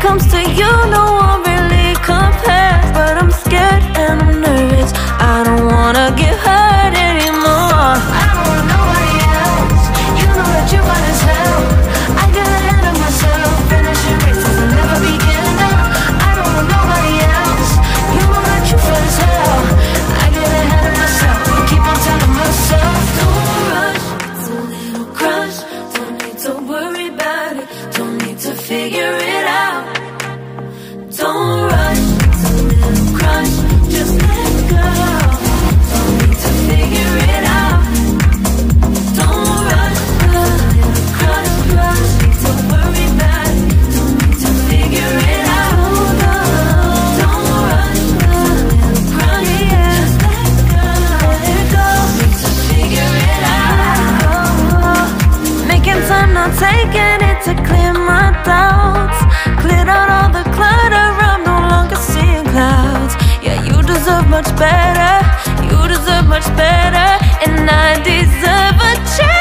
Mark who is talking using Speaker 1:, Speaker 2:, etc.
Speaker 1: comes to you, no one really compares. But I'm scared and I'm nervous. I don't wanna give much better. You deserve much better, and I deserve a chance.